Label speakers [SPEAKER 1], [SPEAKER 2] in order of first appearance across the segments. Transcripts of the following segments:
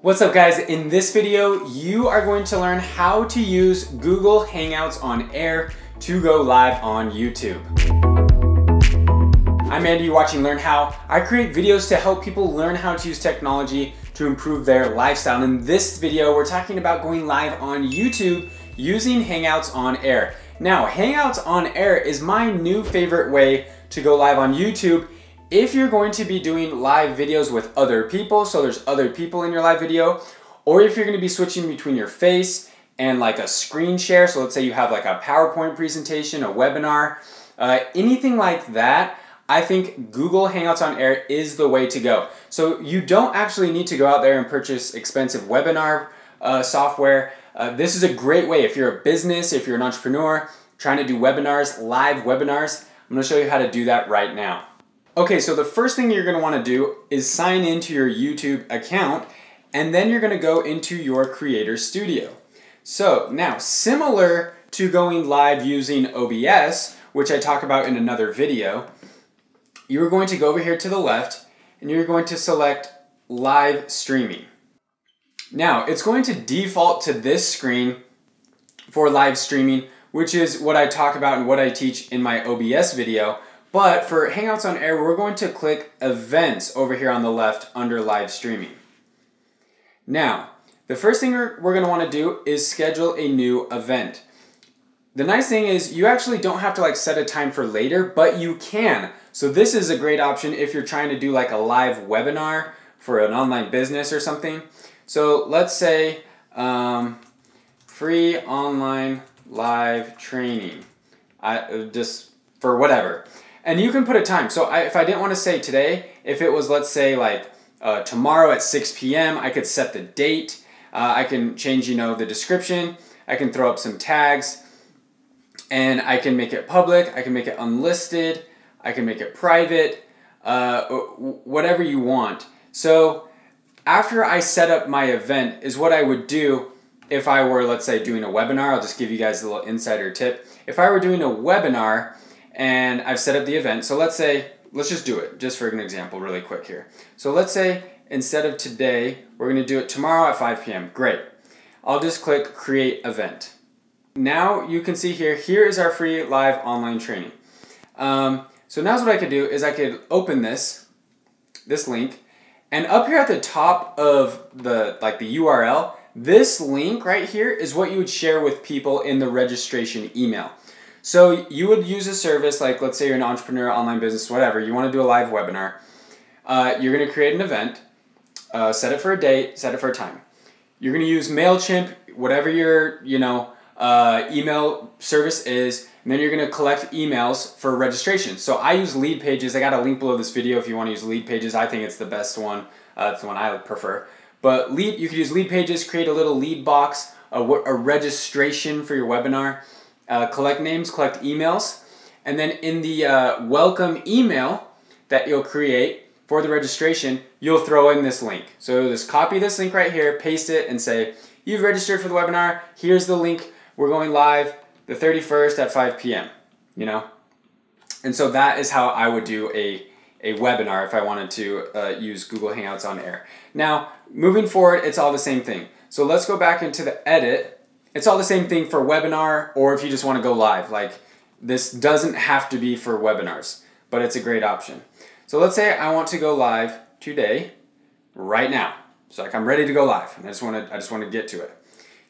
[SPEAKER 1] What's up guys? In this video, you are going to learn how to use Google Hangouts on Air to go live on YouTube. I'm Andy, you're watching Learn How. I create videos to help people learn how to use technology to improve their lifestyle. In this video, we're talking about going live on YouTube using Hangouts on Air. Now, Hangouts on Air is my new favorite way to go live on YouTube if you're going to be doing live videos with other people, so there's other people in your live video, or if you're gonna be switching between your face and like a screen share, so let's say you have like a PowerPoint presentation, a webinar, uh, anything like that, I think Google Hangouts on Air is the way to go. So you don't actually need to go out there and purchase expensive webinar uh, software. Uh, this is a great way if you're a business, if you're an entrepreneur, trying to do webinars, live webinars. I'm gonna show you how to do that right now. Okay, so the first thing you're gonna wanna do is sign into your YouTube account and then you're gonna go into your Creator Studio. So now, similar to going live using OBS, which I talk about in another video, you're going to go over here to the left and you're going to select live streaming. Now, it's going to default to this screen for live streaming, which is what I talk about and what I teach in my OBS video. But for Hangouts on Air, we're going to click Events over here on the left under Live Streaming. Now, the first thing we're, going to want to do is schedule a new event. The nice thing is you actually don't have to like set a time for later, but you can. So this is a great option if you're trying to do like a live webinar for an online business or something. So let's say um, free online live training. I just for whatever. And you can put a time. So I, if I didn't want to say today, if it was, let's say, like uh, tomorrow at 6 p.m., I could set the date. Uh, I can change, you know, the description. I can throw up some tags. And I can make it public. I can make it unlisted. I can make it private. Uh, whatever you want. So after I set up my event is what I would do if I were, let's say, doing a webinar. I'll just give you guys a little insider tip. If I were doing a webinar, and I've set up the event. So let's say, let's just do it, just for an example, really quick here. So let's say instead of today, we're gonna do it tomorrow at 5 p.m. Great. I'll just click create event. Now you can see here, here is our free live online training. Um, so now what I could do is I could open this, this link, and up here at the top of the like the URL, this link right here is what you would share with people in the registration email. So you would use a service like, let's say you're an entrepreneur, online business, whatever. You want to do a live webinar. Uh, you're going to create an event, uh, set it for a date, set it for a time. You're going to use Mailchimp, whatever your you know uh, email service is, and then you're going to collect emails for registration. So I use Leadpages. I got a link below this video if you want to use Leadpages. I think it's the best one. Uh, it's the one I prefer. But lead, you could use Leadpages, create a little lead box, a, a registration for your webinar uh, collect names, collect emails, and then in the uh, welcome email that you'll create for the registration, you'll throw in this link. So just copy this link right here, paste it, and say, you've registered for the webinar, here's the link, we're going live the 31st at 5 p.m., you know? And so that is how I would do a, a webinar if I wanted to uh, use Google Hangouts on air. Now, moving forward, it's all the same thing. So let's go back into the edit it's all the same thing for webinar or if you just want to go live. Like this doesn't have to be for webinars, but it's a great option. So let's say I want to go live today, right now. So like I'm ready to go live and I just want to, I just want to get to it.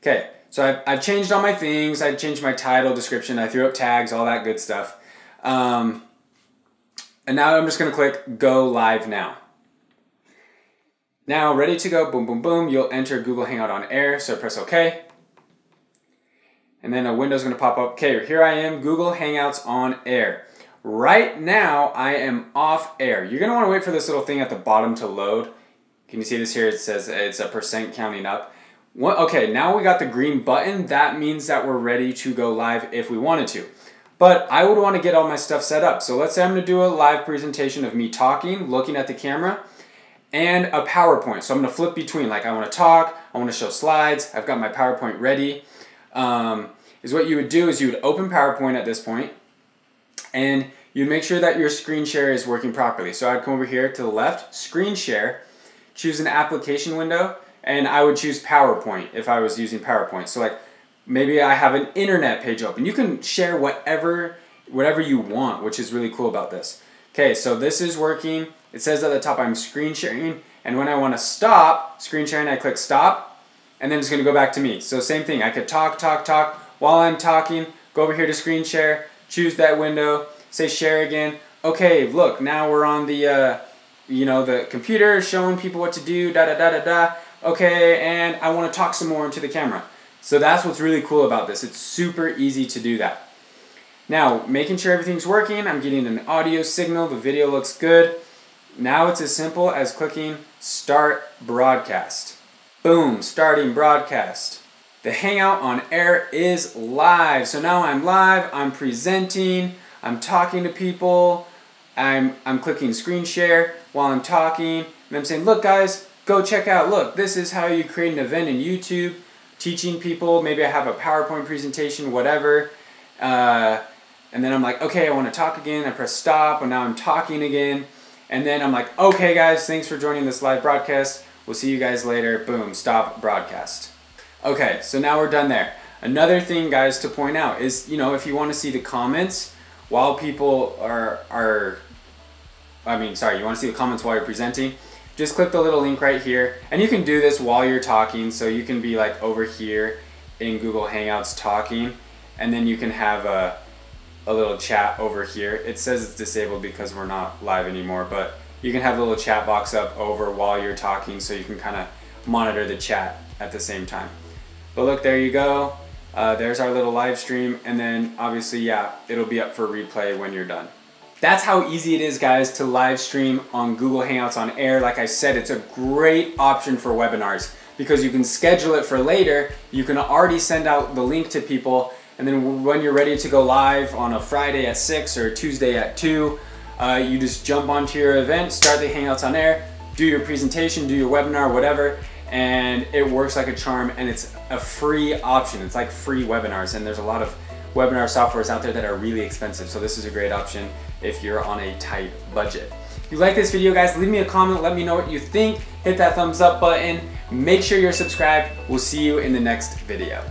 [SPEAKER 1] Okay, so I've, I've changed all my things. I changed my title, description. I threw up tags, all that good stuff. Um, and now I'm just going to click go live now. Now ready to go, boom, boom, boom. You'll enter Google Hangout on air. So press OK and then a window's going to pop up. Okay, here I am, Google Hangouts on air. Right now, I am off air. You're going to want to wait for this little thing at the bottom to load. Can you see this here? It says it's a percent counting up. What, okay, now we got the green button. That means that we're ready to go live if we wanted to. But I would want to get all my stuff set up. So let's say I'm going to do a live presentation of me talking, looking at the camera, and a PowerPoint. So I'm going to flip between. Like I want to talk, I want to show slides, I've got my PowerPoint ready um, is what you would do is you would open PowerPoint at this point and you'd make sure that your screen share is working properly. So I'd come over here to the left, screen share, choose an application window, and I would choose PowerPoint if I was using PowerPoint. So like maybe I have an internet page open. You can share whatever whatever you want, which is really cool about this. Okay, so this is working. It says at the top I'm screen sharing, and when I want to stop screen sharing, I click stop, and then it's going to go back to me. So same thing. I could talk, talk, talk while I'm talking. Go over here to screen share, choose that window, say share again. Okay, look, now we're on the uh, you know the computer showing people what to do. Da da da da da. Okay, and I want to talk some more into the camera. So that's what's really cool about this. It's super easy to do that. Now, making sure everything's working, I'm getting an audio signal, the video looks good. Now it's as simple as clicking Start Broadcast. Boom, starting broadcast. The Hangout on Air is live. So now I'm live, I'm presenting, I'm talking to people, I'm, I'm clicking screen share while I'm talking, and I'm saying, look guys, go check out, look, this is how you create an event in YouTube teaching people. Maybe I have a PowerPoint presentation, whatever. Uh, and then I'm like, okay, I want to talk again. I press stop, and now I'm talking again. And then I'm like, okay, guys, thanks for joining this live broadcast. We'll see you guys later. Boom, stop broadcast. Okay, so now we're done there. Another thing, guys, to point out is, you know, if you want to see the comments while people are, are I mean, sorry, you want to see the comments while you're presenting, just click the little link right here. And you can do this while you're talking. So you can be like over here in Google Hangouts talking, and then you can have a, a little chat over here. It says it's disabled because we're not live anymore, but you can have a little chat box up over while you're talking so you can kind of monitor the chat at the same time. But look, there you go. Uh, there's our little live stream, and then obviously, yeah, it'll be up for replay when you're done. That's how easy it is, guys, to live stream on Google Hangouts on Air. Like I said, it's a great option for webinars because you can schedule it for later. You can already send out the link to people, and then when you're ready to go live on a Friday at 6 or Tuesday at 2, uh, you just jump onto your event, start the Hangouts on Air, do your presentation, do your webinar, whatever, and it works like a charm, and it's a free option. It's like free webinars, and there's a lot of webinar softwares out there that are really expensive, so this is a great option if you're on a tight budget. If you like this video, guys, leave me a comment. Let me know what you think. Hit that thumbs up button. Make sure you're subscribed. We'll see you in the next video.